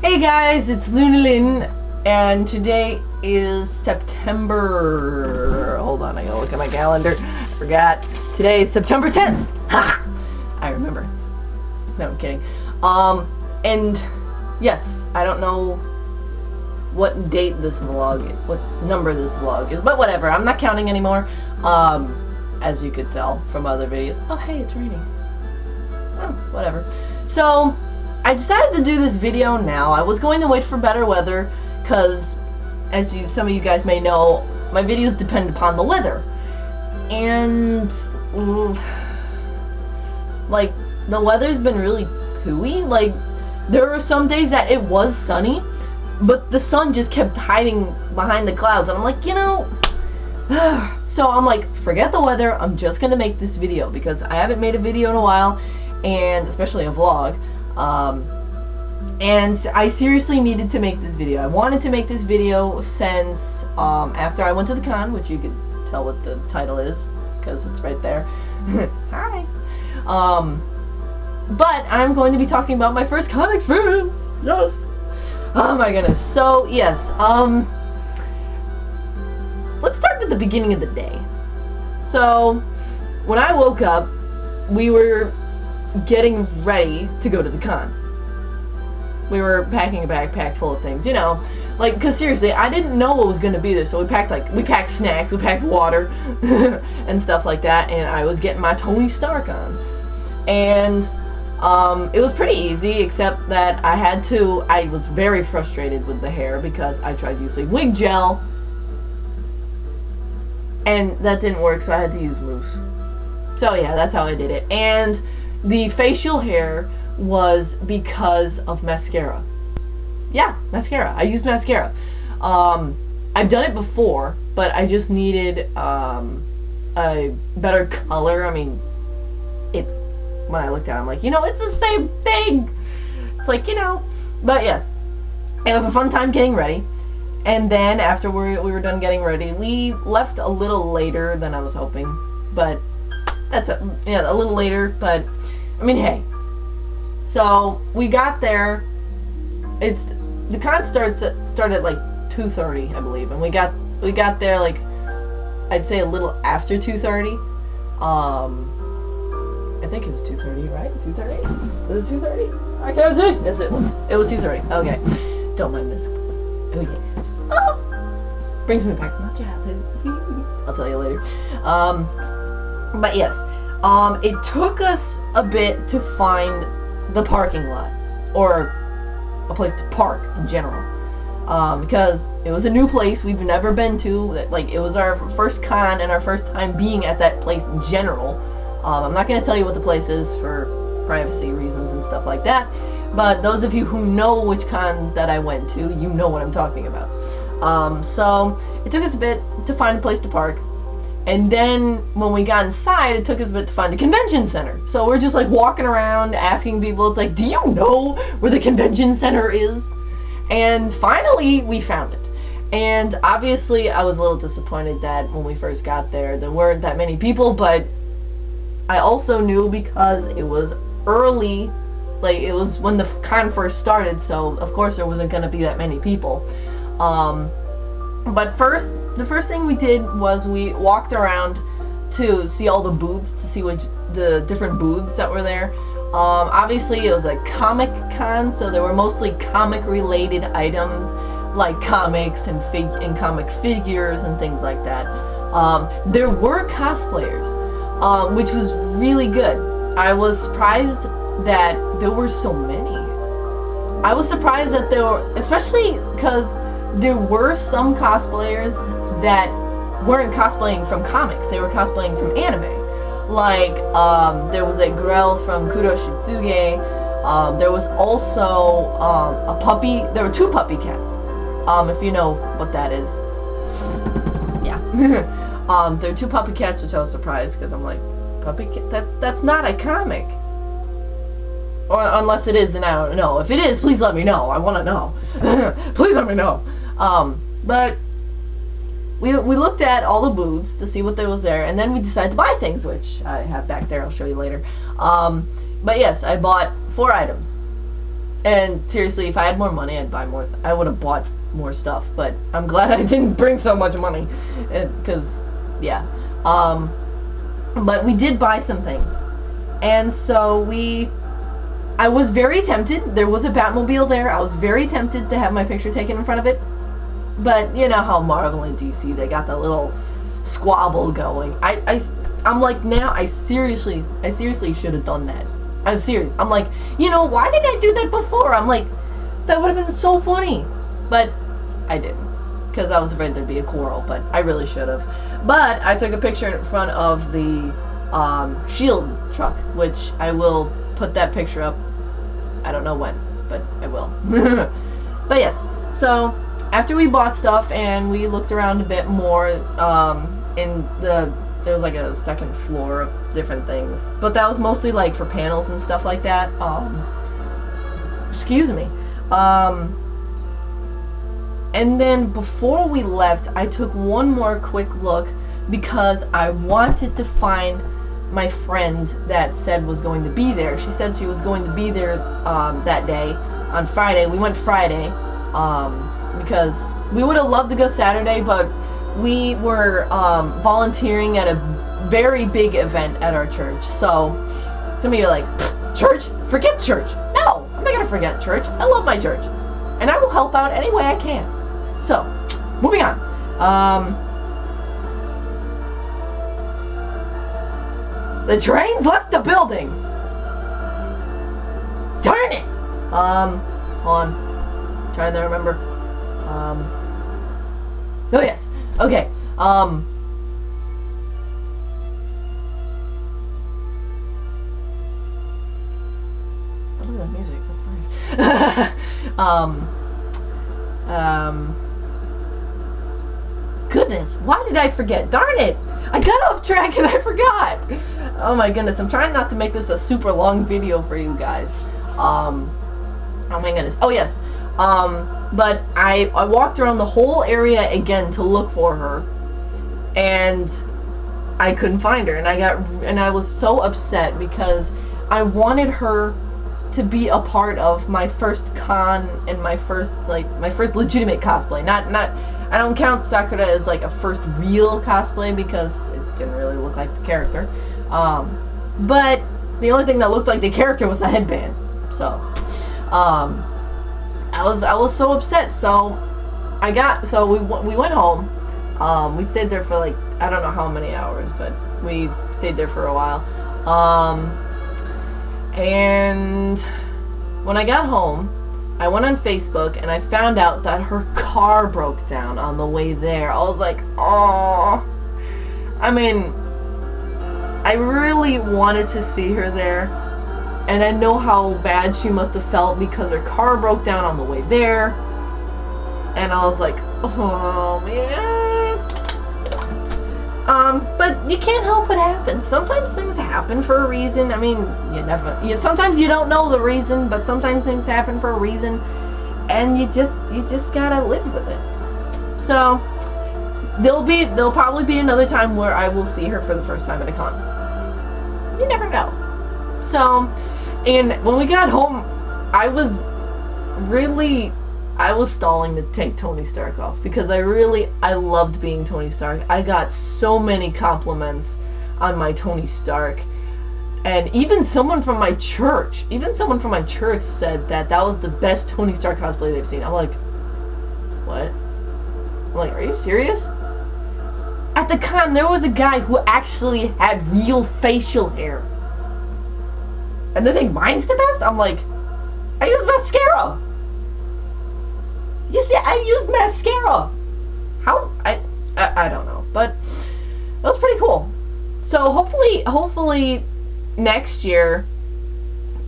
Hey guys, it's Luna Lynn, and today is September. Hold on, I gotta look at my calendar. I Forgot. Today is September 10th. Ha! I remember. No, I'm kidding. Um, and yes, I don't know what date this vlog, is, what number this vlog is, but whatever. I'm not counting anymore. Um, as you could tell from other videos. Oh, hey, it's raining. Oh, whatever. So, I decided to do this video now. I was going to wait for better weather because, as you, some of you guys may know, my videos depend upon the weather. And, like, the weather's been really pooey. Like, there were some days that it was sunny, but the sun just kept hiding behind the clouds. And I'm like, you know, so I'm like, forget the weather. I'm just going to make this video because I haven't made a video in a while, and especially a vlog. Um, and I seriously needed to make this video. I wanted to make this video since um, after I went to the con, which you can tell what the title is because it's right there. Hi. Um, but I'm going to be talking about my first con experience. Yes. Oh my goodness. So yes. Um, let's start with the beginning of the day. So when I woke up, we were getting ready to go to the con. We were packing a backpack full of things, you know, like, because seriously, I didn't know what was going to be there, so we packed, like, we packed snacks, we packed water, and stuff like that, and I was getting my Tony Stark on. And, um, it was pretty easy, except that I had to, I was very frustrated with the hair, because I tried using wig gel, and that didn't work, so I had to use mousse. So yeah, that's how I did it. And the facial hair was because of mascara. Yeah, mascara. I used mascara. Um, I've done it before, but I just needed um, a better color. I mean, it. When I looked at it, I'm like, you know, it's the same thing. It's like, you know, but yes, it was a fun time getting ready. And then after we, we were done getting ready, we left a little later than I was hoping. But that's a, yeah, a little later, but I mean, hey. So we got there. It's the concert starts started at like 2:30, I believe, and we got we got there like I'd say a little after 2:30. Um, I think it was 2:30, right? 2:30? Was it 2:30? I can't see. Yes, it was. It was 2:30. Okay. Don't mind this. Yeah. Oh! Brings me back to my childhood. I'll tell you later. Um, but yes, um, it took us a bit to find the parking lot or a place to park in general. Um, because it was a new place we've never been to. Like it was our first con and our first time being at that place in general. Um, I'm not going to tell you what the place is for privacy reasons and stuff like that but those of you who know which cons that I went to you know what I'm talking about. Um, so it took us a bit to find a place to park and then when we got inside, it took us a bit to find the convention center. So we're just like walking around asking people, it's like, do you know where the convention center is? And finally, we found it. And obviously, I was a little disappointed that when we first got there, there weren't that many people, but I also knew because it was early, like it was when the con first started, so of course there wasn't going to be that many people. Um, but first, the first thing we did was we walked around to see all the booths, to see which the different booths that were there. Um, obviously, it was a comic con, so there were mostly comic-related items like comics and fig and comic figures and things like that. Um, there were cosplayers, um, which was really good. I was surprised that there were so many. I was surprised that there were, especially because there were some cosplayers that weren't cosplaying from comics. They were cosplaying from anime. Like, um, there was a Grell from Kuroshitsuji. Um, there was also um, a puppy. There were two puppy cats. Um, if you know what that is. Yeah. um, there were two puppy cats, which I was surprised because I'm like, puppy cat? That, that's not a comic. Or unless it is, and I don't know. If it is, please let me know. I want to know. please let me know. Um, but we, we looked at all the booths to see what there was there, and then we decided to buy things, which I have back there. I'll show you later. Um, but yes, I bought four items. And seriously, if I had more money, I'd buy more. I would have bought more stuff. But I'm glad I didn't bring so much money, because yeah. Um, but we did buy some things, and so we. I was very tempted. There was a Batmobile there. I was very tempted to have my picture taken in front of it. But you know how Marvel and DC they got that little squabble going. I, I I'm like now I seriously I seriously should have done that. I'm serious. I'm like, you know, why did I do that before? I'm like, that would have been so funny. But I didn't. Because I was afraid there'd be a quarrel, but I really should have. But I took a picture in front of the um, shield truck, which I will put that picture up. I don't know when, but I will. but yes, so after we bought stuff and we looked around a bit more um, in the there was like a second floor of different things, but that was mostly like for panels and stuff like that. Um, excuse me. Um, and then before we left, I took one more quick look because I wanted to find my friend that said was going to be there. She said she was going to be there um, that day on Friday. We went Friday um, because we would have loved to go Saturday, but we were um, volunteering at a very big event at our church. So some of you are like, church? Forget church. No, I'm not going to forget church. I love my church. And I will help out any way I can. So, moving on. Um, the trains left the building. Darn it. Um, on. Trying to remember. Um, oh yes. Okay. Um. I love that music. That's nice. um. Um. Goodness, why did I forget? Darn it! I got off track and I forgot. Oh my goodness, I'm trying not to make this a super long video for you guys. Um. Oh my goodness. Oh yes. Um but I, I walked around the whole area again to look for her, and I couldn't find her, and I got and I was so upset because I wanted her to be a part of my first con and my first like my first legitimate cosplay. Not not I don't count Sakura as like a first real cosplay because it didn't really look like the character. Um, but the only thing that looked like the character was the headband. So, um, I was I was so upset. So I got so we we went home. Um, we stayed there for like I don't know how many hours, but we stayed there for a while. Um, and when I got home, I went on Facebook and I found out that her car broke down on the way there. I was like, oh. I mean, I really wanted to see her there and I know how bad she must have felt because her car broke down on the way there. And I was like, oh man. Um, but you can't help what happens. Sometimes things happen for a reason. I mean, you never. You sometimes you don't know the reason, but sometimes things happen for a reason, and you just you just gotta live with it. So there'll be there'll probably be another time where I will see her for the first time at a con. You never know. So and when we got home, I was really, I was stalling to take Tony Stark off because I really, I loved being Tony Stark. I got so many compliments on my Tony Stark. And even someone from my church, even someone from my church said that that was the best Tony Stark cosplay they've seen. I'm like, what? I'm like, are you serious? At the con, there was a guy who actually had real facial hair. And they think mine's the best? I'm like, I use mascara. You see, I use mascara. How? I, I, I don't know. But that was pretty cool. So hopefully, hopefully next year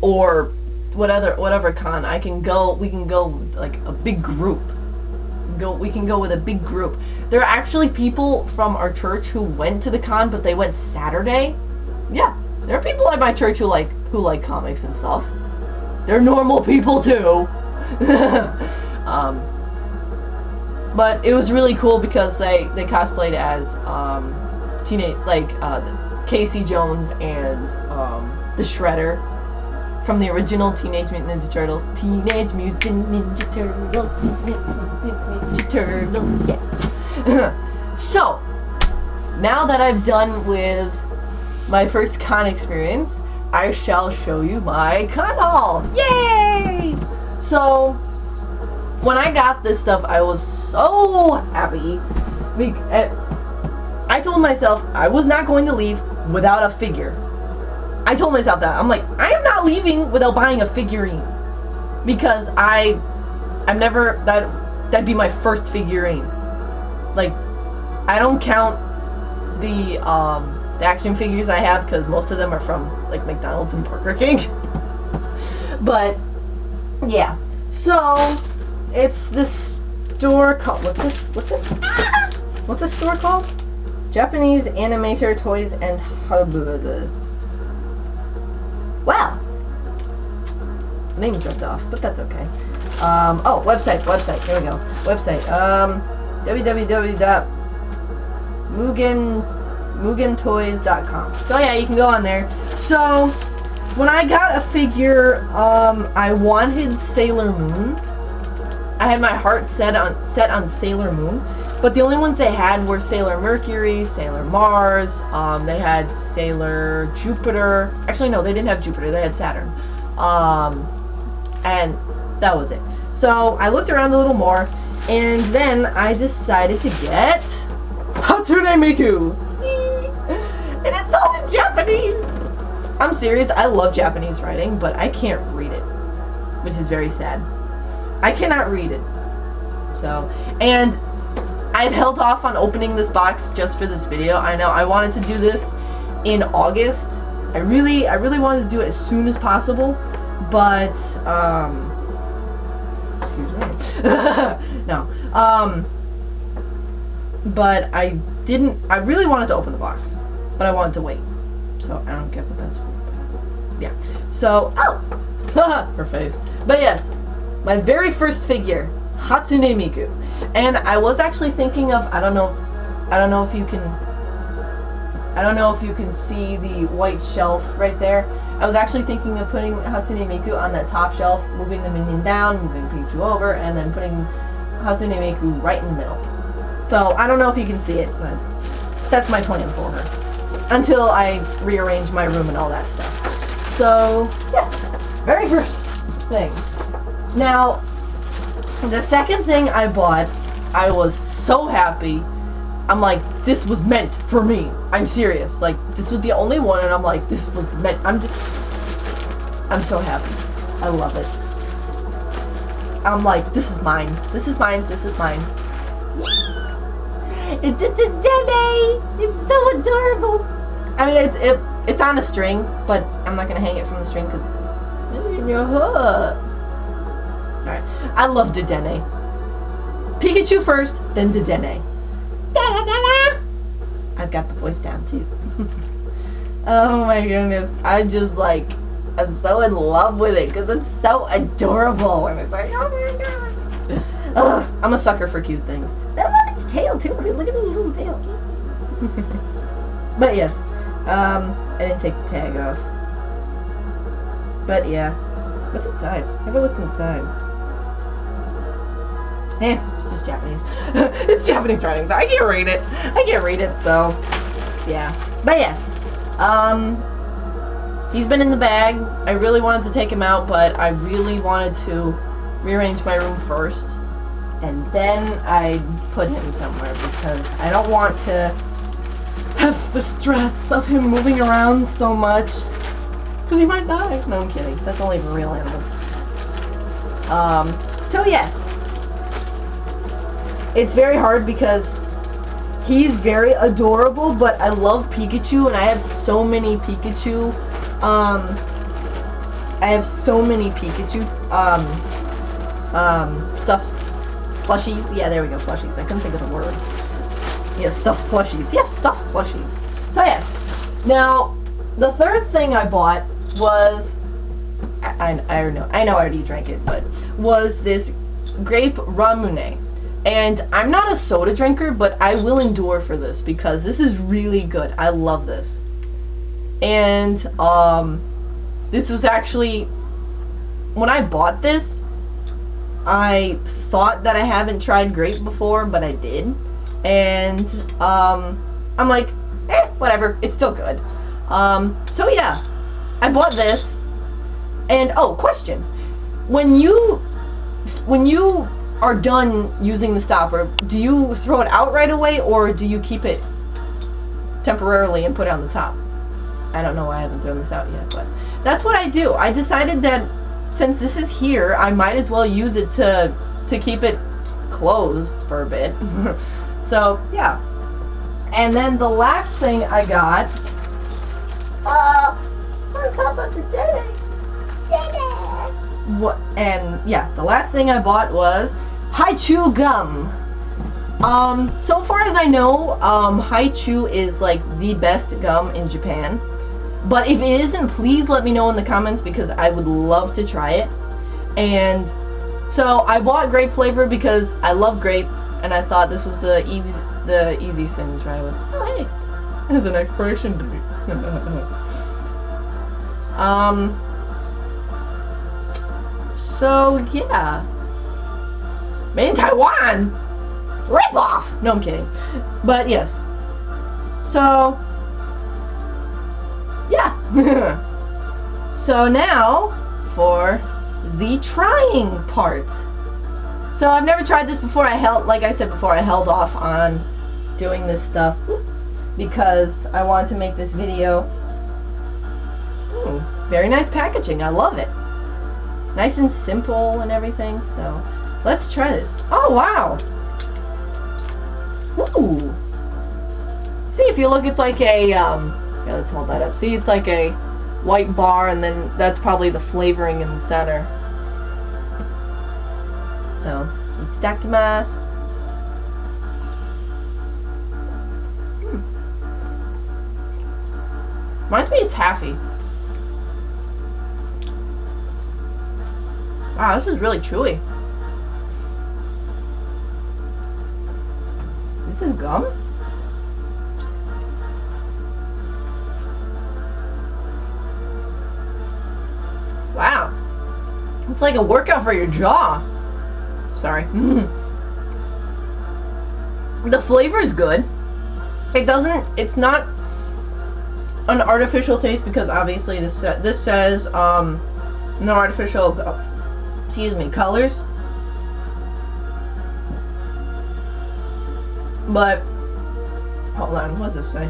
or whatever whatever con I can go we can go like a big group go we can go with a big group there are actually people from our church who went to the con but they went Saturday yeah there are people at my church who like who like comics and stuff. They're normal people too. um, but it was really cool because they they cosplayed as um, teenage like uh, Casey Jones and um, the Shredder from the original Teenage Mutant Ninja Turtles. Teenage Mutant Ninja Turtles. Ninja Turtles. Yeah. so, now that I've done with my first con experience, I shall show you my con haul. Yay! So, when I got this stuff, I was so happy. Eh, I told myself I was not going to leave without a figure. I told myself that. I'm like, I am not leaving without buying a figurine. Because I, I've never, that, that'd be my first figurine. Like, I don't count the, um, the action figures I have because most of them are from, like, McDonald's and Burger King. but, yeah. So, it's this store called, what's this, what's this? What's this store called? Japanese Animator Toys and Hubba. Wow. Name's ripped off, but that's okay. Um, oh, website, website. Here we go. Website. Um, www.mugenmugentoys.com. So yeah, you can go on there. So when I got a figure, um, I wanted Sailor Moon. I had my heart set on set on Sailor Moon. But the only ones they had were Sailor Mercury, Sailor Mars, um, they had Sailor Jupiter. Actually, no, they didn't have Jupiter, they had Saturn. Um, and that was it. So I looked around a little more, and then I decided to get Hatsune Miku. And it's all in Japanese. I'm serious, I love Japanese writing, but I can't read it, which is very sad. I cannot read it. So, and I've held off on opening this box just for this video. I know I wanted to do this in August. I really, I really wanted to do it as soon as possible, but, um, excuse me. no. Um, but I didn't, I really wanted to open the box, but I wanted to wait. So I don't get what that's for. Yeah. So, oh! her face. But yes, my very first figure, Hatsune Miku. And I was actually thinking of, I don't know, I don't know if you can, I don't know if you can see the white shelf right there. I was actually thinking of putting Hatsune Miku on that top shelf, moving the minion down, moving Pikachu over, and then putting Hatsune Miku right in the middle. So, I don't know if you can see it, but that's my plan for her. Until I rearrange my room and all that stuff. So, yes, very first thing. Now, the second thing I bought, I was so happy. I'm like, this was meant for me. I'm serious. Like, this was the only one, and I'm like, this was meant. I'm just, I'm so happy. I love it. I'm like, this is mine. This is mine. This is mine. It's just a Dedenne. It's so adorable. I mean, it's it, it's on a string, but I'm not gonna hang it from the string because it's in your hook. Alright. I love Dedenne. Pikachu first, then Dedenne. I've got the voice down too. oh my goodness. I just like, I'm so in love with it because it's so adorable. And it's like, oh my god. Ugh, I'm a sucker for cute things. I love its tail too. Look at the little tail. but yes, um, I didn't take the tag off. But yeah, what's inside? Have a look inside. Eh, it's just Japanese. it's Japanese writing, so I can't read it. I can't read it, so yeah. But yeah. um, he's been in the bag. I really wanted to take him out, but I really wanted to rearrange my room first, and then I put him somewhere because I don't want to have the stress of him moving around so much. Because he might die. No, I'm kidding. That's only for real animals. Um, so yes, it's very hard because he's very adorable, but I love Pikachu, and I have so many Pikachu, um, I have so many Pikachu, um, um, stuff, plushies, yeah, there we go, plushies, I couldn't think of the word, yeah, stuffed plushies, yes, stuffed plushies, so yes, now, the third thing I bought was, I, I, I know, I know I already drank it, but, was this grape ramune, and I'm not a soda drinker, but I will endure for this because this is really good. I love this. And um, this was actually when I bought this, I thought that I haven't tried grape before, but I did. And um, I'm like, eh, whatever, it's still good. Um, so yeah, I bought this. And oh, question: when you when you are done using the stopper, do you throw it out right away, or do you keep it temporarily and put it on the top? I don't know why I haven't thrown this out yet, but that's what I do. I decided that since this is here, I might as well use it to to keep it closed for a bit. so yeah. And then the last thing I got, uh, on top of the what? And yeah, the last thing I bought was Hi-Chew gum. Um, so far as I know, um, Hi-Chew is like the best gum in Japan. But if it isn't, please let me know in the comments because I would love to try it. And so I bought grape flavor because I love grape, and I thought this was the easy, the to try with. Oh hey, it has an expiration date. um. So yeah, made in Taiwan. Rip off. No, I'm kidding. But yes. So yeah. so now for the trying part. So I've never tried this before. I held, like I said before, I held off on doing this stuff because I wanted to make this video. Very nice packaging. I love it. Nice and simple and everything. So let's try this. Oh wow. Ooh. See if you look, it's like a um, yeah, let's hold that up. See, it's like a white bar, and then that's probably the flavoring in the center. So, itadakimasu. Hmm. Reminds me of taffy. Wow, this is really chewy. This is gum? Wow. It's like a workout for your jaw. Sorry. the flavor is good. It doesn't, it's not an artificial taste because obviously this this says um, no artificial, excuse me, colors. But, hold on, what does this say?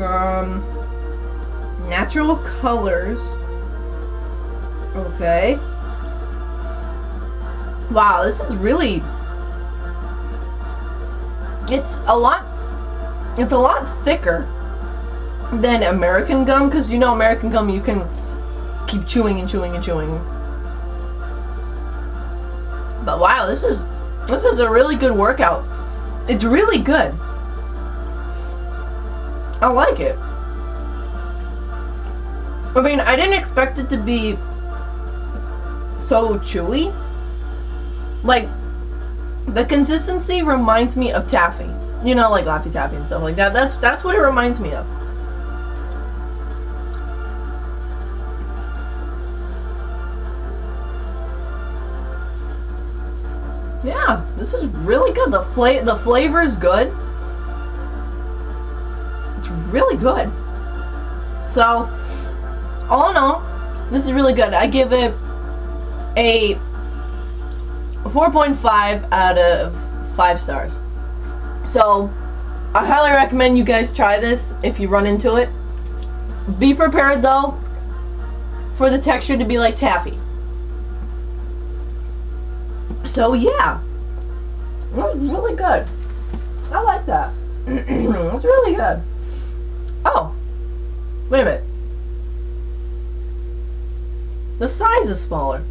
Um, Natural colors. Okay. Wow, this is really... It's a lot... It's a lot thicker than American gum, because you know American gum you can keep chewing and chewing and chewing. But wow, this is this is a really good workout. It's really good. I like it. I mean, I didn't expect it to be so chewy. Like, the consistency reminds me of taffy. You know, like Laffy Taffy and stuff like that. That's that's what it reminds me of. Yeah, this is really good. The fla the flavor is good. It's really good. So, all in all, this is really good. I give it a 4.5 out of 5 stars. So, I highly recommend you guys try this if you run into it. Be prepared though for the texture to be like taffy. So yeah, that was really good. I like that. It's really good. Oh, wait a minute. The size is smaller.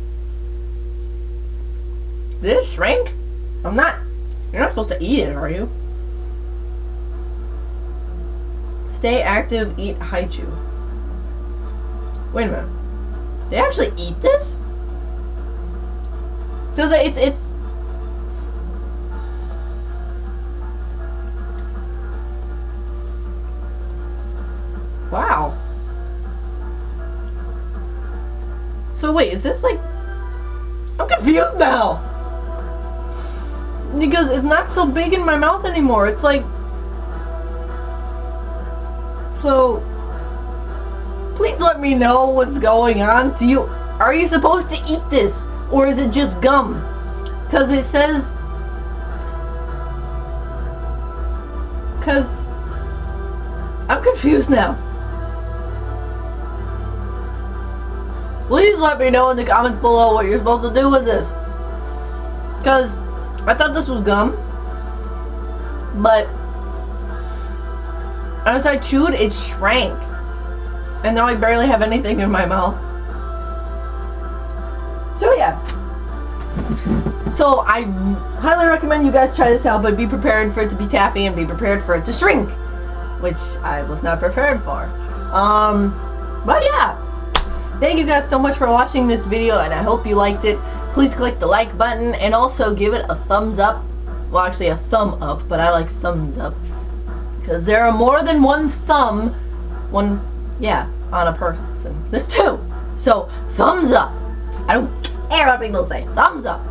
This shrink? I'm not... You're not supposed to eat it, are you? Stay active, eat Hi-Chew. Wait a minute. They actually eat this? Because it's, it's... Wow. So wait, is this like... I'm confused now! Because it's not so big in my mouth anymore. It's like... So... Please let me know what's going on. Do you... Are you supposed to eat this? Or is it just gum? Because it says... Because... I'm confused now. Please let me know in the comments below what you're supposed to do with this. Because I thought this was gum. But as I chewed, it shrank. And now I barely have anything in my mouth. So yeah. So I highly recommend you guys try this out, but be prepared for it to be taffy and be prepared for it to shrink. Which I was not prepared for. Um, but yeah. Thank you guys so much for watching this video, and I hope you liked it. Please click the like button, and also give it a thumbs up. Well, actually a thumb up, but I like thumbs up. Because there are more than one thumb, one, yeah, on a person. There's two. So, thumbs up. I don't care what people say. Thumbs up.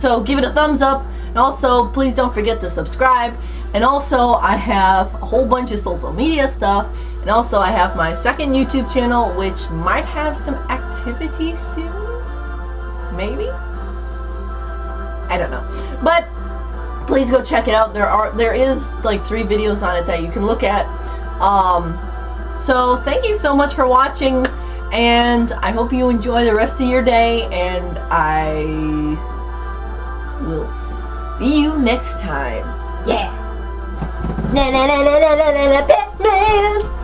So, give it a thumbs up, and also, please don't forget to subscribe. And also, I have a whole bunch of social media stuff, and also I have my second YouTube channel, which might have some activity soon. Maybe? I don't know. But please go check it out. There are there is like three videos on it that you can look at. Um, so thank you so much for watching and I hope you enjoy the rest of your day and I will see you next time. Yeah. Na na na na na na na Batman.